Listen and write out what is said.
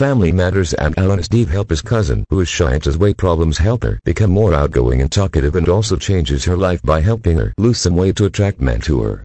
family matters and Alan's Steve help his cousin who is shy and his weight problems help her become more outgoing and talkative and also changes her life by helping her lose some weight to attract men to her.